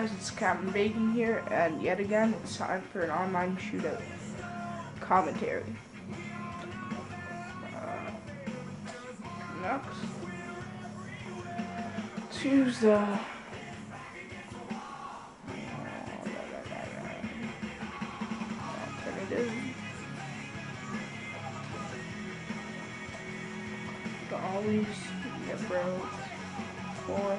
guys, it's Captain Bacon here, and yet again, it's time for an online shootout commentary. Uh, next, choose the. Alternative. The always, the bros, four.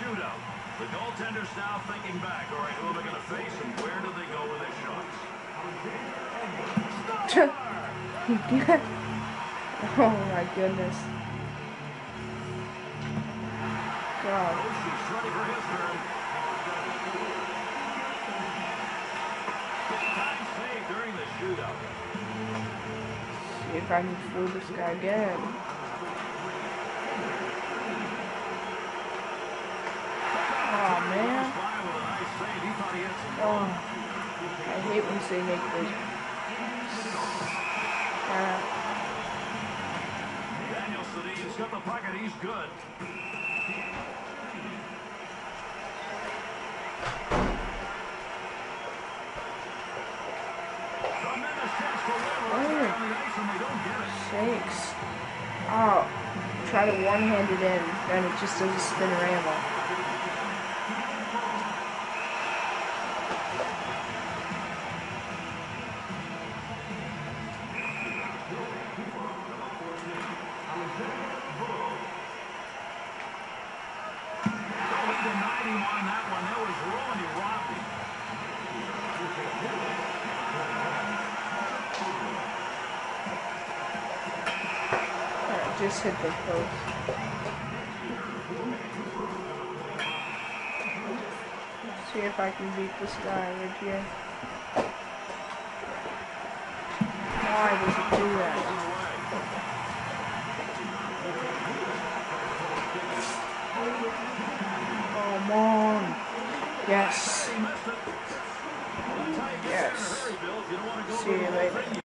shootout, the goaltender's now thinking back. All right, who are they going to face and where do they go with their shots? oh my goodness. God. Oh, Oshie's ready for his turn. Big time save during the shootout. See if I can fool this guy again. Oh. I hate when they make this. Uh, Daniel Sedin's got the and he's good. Tremendous chance for Weber. Oh. On the ice and they don't get it. sakes. Oh. Try to one-hand it in, then it just does a spinorama. Just hit the post. See if I can beat this guy right here. Why does it do that? To go See you later.